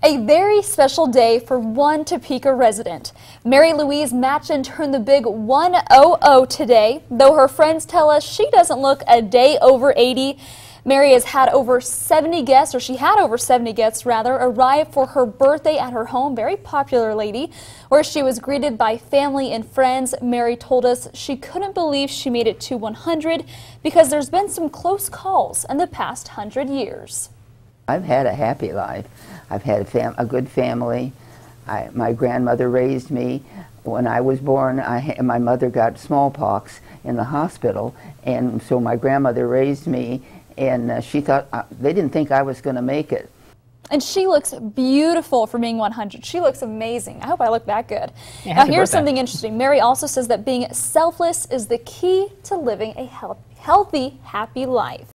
A very special day for one Topeka resident. Mary Louise Matchan turned the big 100 today. Though her friends tell us she doesn't look a day over 80, Mary has had over 70 guests, or she had over 70 guests rather, arrive for her birthday at her home, very popular lady, where she was greeted by family and friends. Mary told us she couldn't believe she made it to 100 because there's been some close calls in the past 100 years. I've had a happy life. I've had a, fam a good family. I, my grandmother raised me. When I was born, I my mother got smallpox in the hospital, and so my grandmother raised me, and uh, she thought, uh, they didn't think I was going to make it. And she looks beautiful for being 100. She looks amazing. I hope I look that good. Yeah, now, here's birthday. something interesting. Mary also says that being selfless is the key to living a health, healthy, happy life.